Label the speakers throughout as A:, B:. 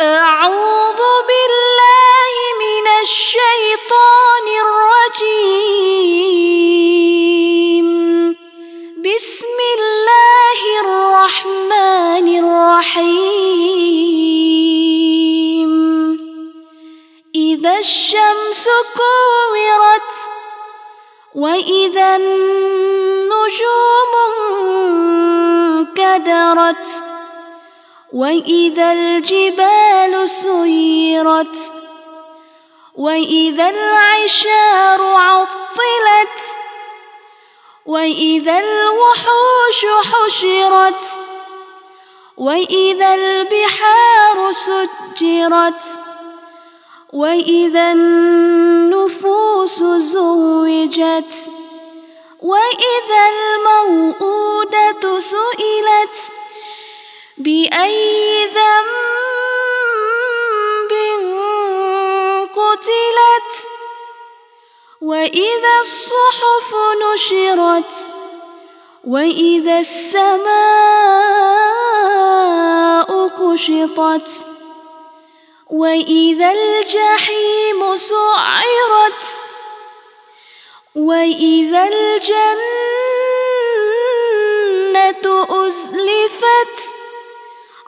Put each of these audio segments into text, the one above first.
A: أعوذ بالله من الشيطان الرجيم. بسم الله الرحمن الرحيم. إذا الشمس كورت وإذا النجوم انكدرت وإذا الجبال سيرت وإذا العشار عطلت وإذا الوحوش حشرت وإذا البحار سجرت وإذا النفوس زوجت وإذا الموءودة سئلت بأي ذنب قتلت وإذا الصحف نشرت وإذا السماء كشطت وإذا الجحيم سعرت وإذا الجنة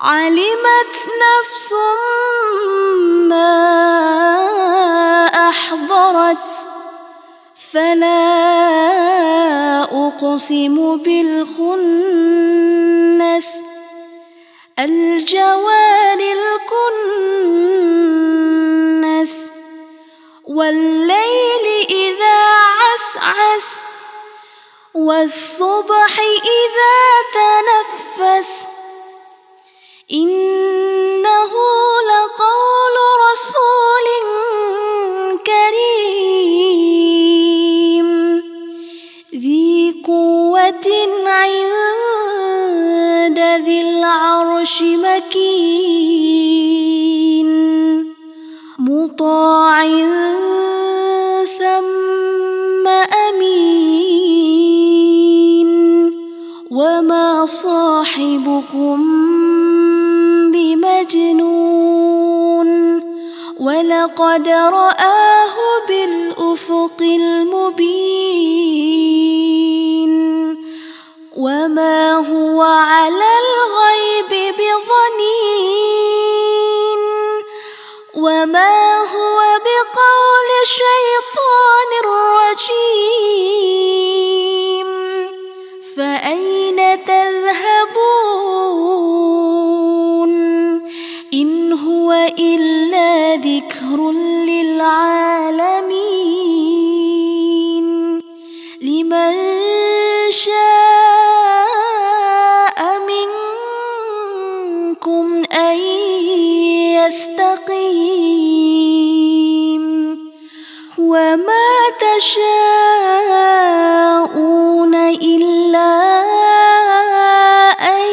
A: علمت نفس ما أحضرت فلا أقسم بالخنس. الجوار الكنس والليل إذا عسعس والصبح إذا عند ذي العرش مكين مطاع ثم أمين وما صاحبكم مجنون ولقد رآه بالأفق المبين وما هو على الغيب بظنين وما هو بقول شيطان رجيم فأين تذهبون إن هو إلا ذكر للعالمين لمن شاء يستقيم وما تشاءون إلا أن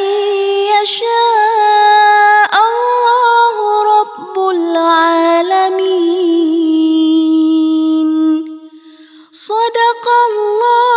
A: يشاء الله رب العالمين. صدق الله